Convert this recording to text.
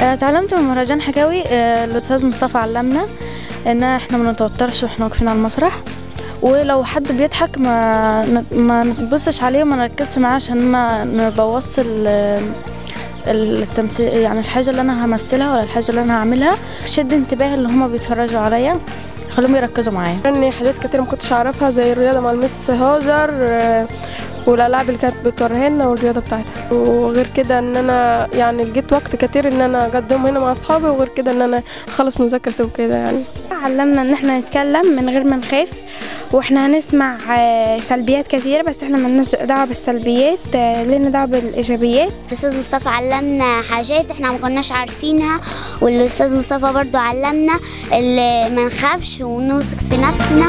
اتعلمت من مهرجان حكاوي آه، الأستاذ مصطفى علمنا إن إحنا ما نتوترش وإحنا واقفين على المسرح. ولو حد بيضحك ما ما نبصش عليه وما نركزش معاه عشان ما نبوظش ال- التمثيل يعني الحاجة اللي أنا همثلها ولا الحاجة اللي أنا هعملها. شد انتباه اللي هما بيتفرجوا عليا خليهم يركزوا معايا. يعني حاجات كتير ما كنتش أعرفها زي الرياضة مع المس هاجر آه، والألعاب اللي كانت بتوريها لنا والرياضة بتاعتها. وغير كده إن أنا يعني جيت وقت كتير إن أنا اقدم هنا مع أصحابي وغير كده إن أنا أخلص مذاكرتي وكده يعني. علمنا إن إحنا نتكلم من غير ما نخاف وإحنا هنسمع آه، سلبيات كتيرة بس إحنا ملناش دعوة بالسلبيات آه، لنا دعوة بالإيجابيات. الأستاذ مصطفى علمنا حاجات إحنا ما كناش عارفينها والأستاذ مصطفى برضو علمنا اللي ما نخافش ونوثق في نفسنا.